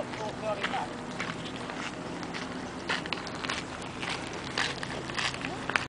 not 4.30 back.